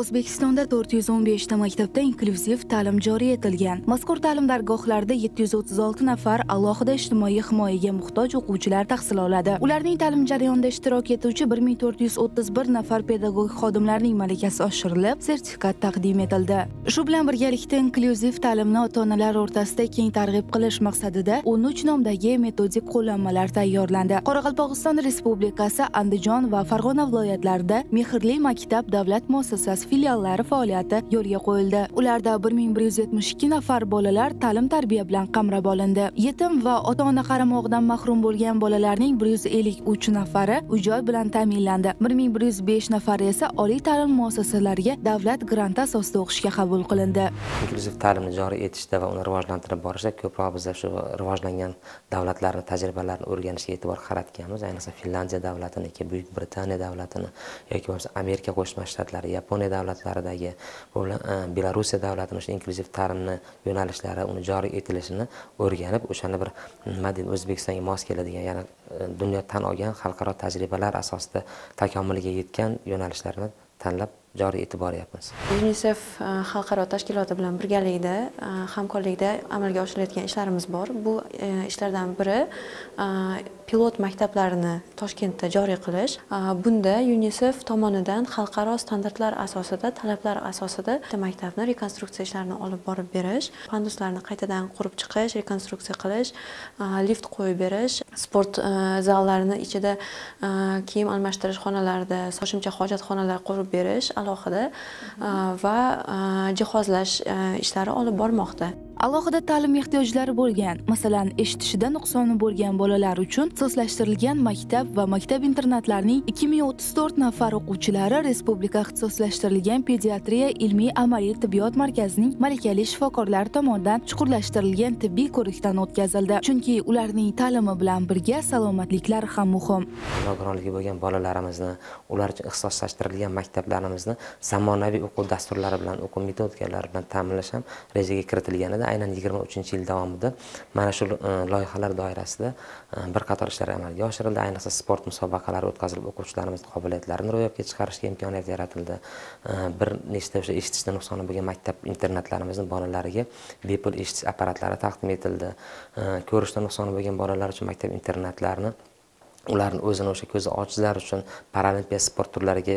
o'zbekistonda 415 ta maktabda inklyuziv ta'lim joriy etilgan. Mazkur ta'lim dargohlarida yetti yuz o'ttiz olti nafar alohida ijtimoiy himoyaga muhtoj o'quvchilar tahsil oladi. Ularning ta'lim jarayonida ishtirok etuvchi bir ming to'rt yuz o'ttiz bir nafar pedagogik xodimlarning malakasi oshirilib sertifikat taqdim etildi. Shu bilan birgalikda inklyuziv ta'limni ota onalar o'rtasida keng targ'ib qilish maqsadida o'n uch nomdagi metodik qo'llanmalar tayyorlandi. Qoraqalpog'iston respublikasi andijon va farg'ona viloyatlarida mehrli maktab davlat muassasasi filiallari faoliyati yo'lga qo'yildi. Ularda bir ming bir yuz yetmish ikki nafar bolalar ta'lim tarbiya bilan qamrab olindi. Yetim va ota ona qaramog'idan mahrum bo'lgan bolalarning bir yuz ellik uch nafari uy joy bilan ta'minlandi. bir ming bir yuz besh nafari esa oliy ta'lim muassasalariga davlat granti asosida o'qishga qabul qilindi. Inklyuziv ta'limni joriy etishda va uni rivojlantirib borishda ko'proq biza shu rivojlangan davlatlarni tajribalarini o'rganishga e'tibor qaratganmiz. Ayniqsa finlandiya davlatiniki buyuk britaniya davlatini yoki bo'lmasa amerika qo'shma shtatlari yaponiya davlatlaridagi e, belorussiya davlatini shu inklyuziv ta'limni yo'nalishlari uni joriy etilishini o'rganib o'shani bir nima deydi o'zbekistonga mos keladigan ya'ni e, dunyo tan olgan xalqaro tajribalar asosida takomiliga yetgan yo'nalishlarni tanlab joriy etib boryapmiz yunisef e, xalqaro tashkiloti bilan birgalikda e, hamkorlikda amalga oshirayotgan ishlarimiz bor. Bu e, ishlardan biri pilot maktablarini toshkentda joriy qilish. Bunda yunisef tomonidan xalqaro standartlar asosida talablar asosida maktabni rekonstruksiya ishlarini olib borib berish panduslarni qaytadan qurib chiqish rekonstruksiya qilish lift qo'yib berish sport zallarini ichida kiyim almashtirish xonalarida qo'shimcha hojatxonalar qurib berish alohida e, va e, jihozlash e, ishlari olib bormoqda. Alohida ta'lim ehtiyojlari bo'lgan masalan eshitishida nuqsoni bo'lgan bolalar uchun ixtisoslashtirilgan maktab va maktab internatlarining ikki ming o'ttiz to'rt nafar o'quvchilari respublika ixtisoslashtirilgan pediatriya ilmiy amaliy tibbiyot markazining malakali shifokorlari tomonidan chuqurlashtirilgan tibbiy ko'rikdan o'tkazildi. Chunki ularning ta'limi bilan birga salomatliklari ham muhim. Nogironligi bo'lgan bolalarimizni ular uchun ixtisoslashtirilgan maktablarimizni zamonaviy o'quv dasturlari bilan o'quv metodikalari bilan ta'minlash ham rejaga kiritilgan edi aynan yigirma uchinchi yil davomida mana shu e, loyihalar doirasida e, bir qator ishlar amalga oshirildi. Ayniqsa sport musobaqalari o'tkazilib o'quvchilarimiz qobiliyatlarini ro'yobga chiqarishga imkoniyat yaratildi. E, bir nechta o'sha eshitishda nuqsoni bo'lgan maktab internatlarimizni bolalariga bepul eshitish apparatlari taqdim etildi. Ko'rishda nuqsoni bo'lgan bolalar uchun maktab internatlarni ularni o'zini o'sha ko'zi ojizlar uchun paralimpiya sport turlariga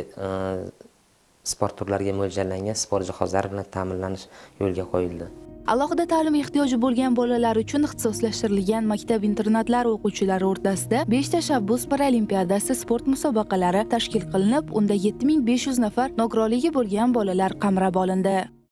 sport turlariga mo'ljallangan sport jihozlari bilan ta'minlanish yo'lga qo'yildi. Alohida ta'lim ehtiyoji bo'lgan bolalar uchun ixtisoslashtirilgan maktab internatlari o'quvchilari o'rtasida besh tashabbus paralimpiadasi sport musobaqalari tashkil qilinib unda yetti ming besh yuz nafar nogironligi bo'lgan bolalar qamrab olindi.